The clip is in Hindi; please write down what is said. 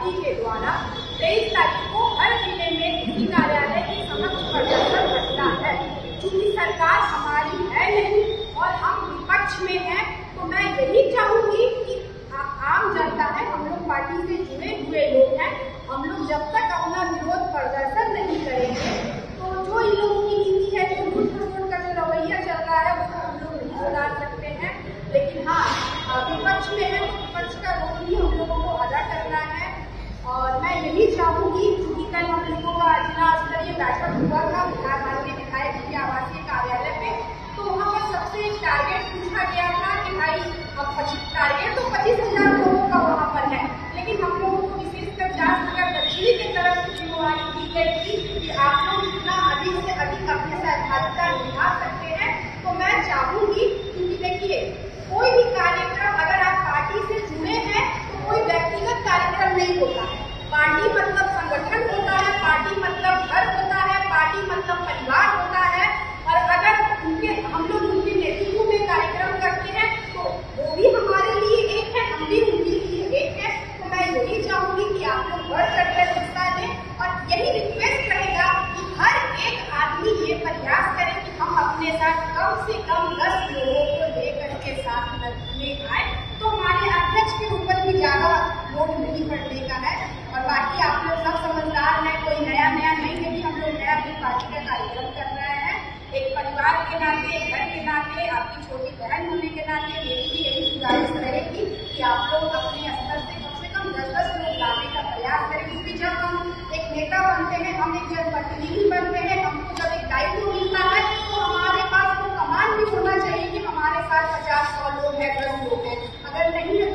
समिति के द्वारा तेईस तारीख को हर ज़िले में कृषि कार्यालय के समक्ष प्रदर्शन करता है। क्योंकि सरकार हमारी है नहीं और हम विपक्ष में हैं तो मैं यही चाहूँगी कि आम जनता है, हम लोग पार्टी से जुड़े हुए लोग हैं, हम लोग जब तक यही चाहूँगी कम से कम दस लोगों को लेकर के साथ में आए। तो हमारे अध्यक्ष के ऊपर भी ज़्यादा लोड नहीं पड़ने का है। और बाकी आप लोग सब समझदार हैं, कोई नया नया नहीं है भी हम लोग नया अपनी पार्टी का कार्यक्रम कर रहे हैं। एक परिवार के नाते एक घर के नाते, आपकी छोटी बहन होने के नाते मेरी भी यही गुजारिश रहेगी कि आप लोग अपने लोग हैं भ्रष्ट लोग हैं अगर नहीं